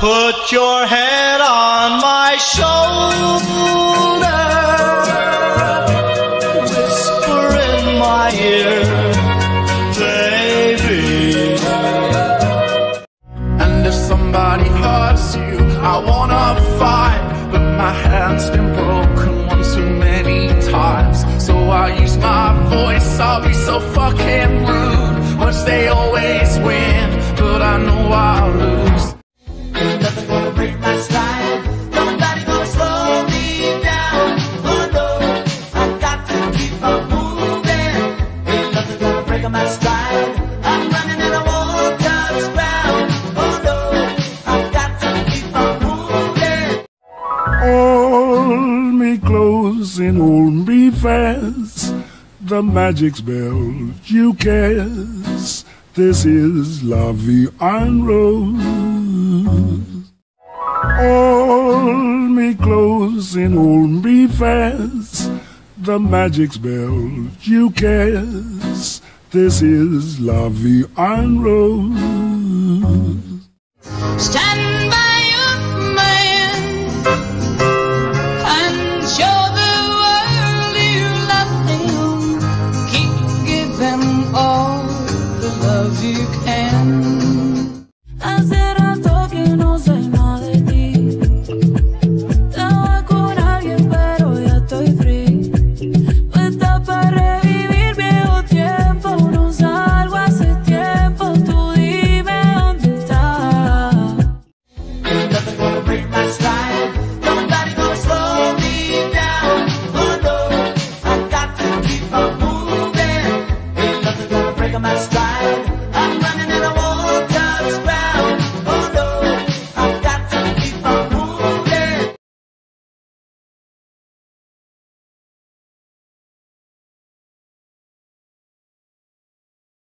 Put your head on my shoulder. Whisper in my ear, baby. And if somebody hurts you, I wanna fight. But my hand's been broken one too many times. So I use my voice, I'll be so fucking rude. Which they always win, but I know I'll lose. And hold me fast. The magic spell you cast. This is La Vie en Rose. Hold me close and hold me fast. The magic spell you cast. This is La Vie en Rose. all the love you can. I said I thought you know It's time.